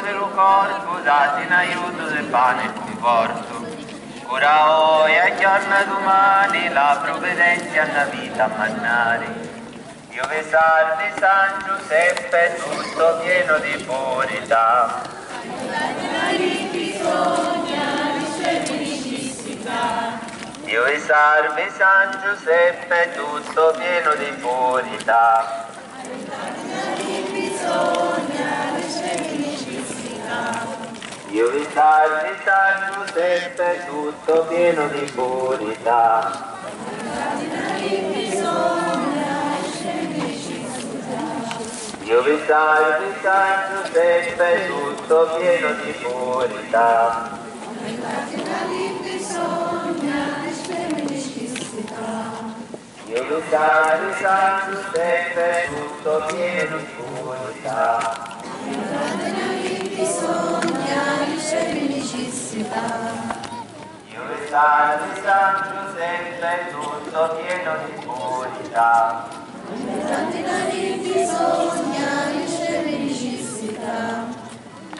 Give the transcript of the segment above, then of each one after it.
del corpo, dati in aiuto del pane e conforto. Ora oi a giorno domani la provvidenza e la vita a mannare. Dio vi salvi San Giuseppe, tutto pieno di purità. Dio vi salvi San Giuseppe, tutto pieno di purità. Salvi San Giuseppe, tutto pieno di purità. Dio vi salvi San Giuseppe, tutto pieno di purità. Dio vi salvi San Giuseppe, tutto pieno di purità. Salvi San Giuseppe, tutto pieno di purità.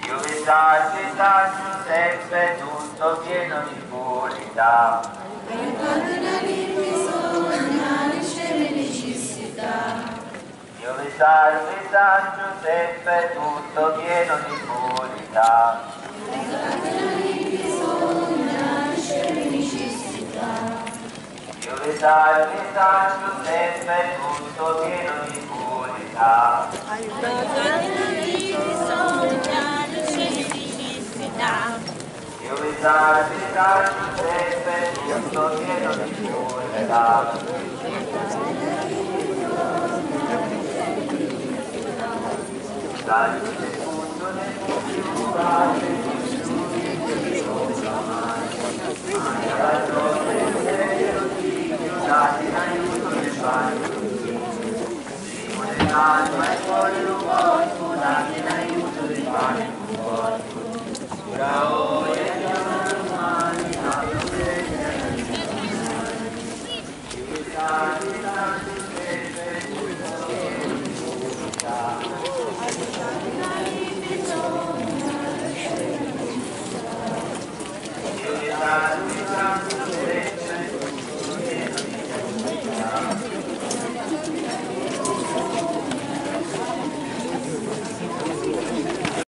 Dio vi salvi San Giuseppe, tutto pieno di purità. Dio vi salvi San Giuseppe, tutto pieno di purità. Vi salvi San Giuseppe, tutto pieno di purità. Dio vi salvi San Giuseppe, tutto pieno di purità. Dai, secondo nel dati aiuto del bagno. Simone l'alma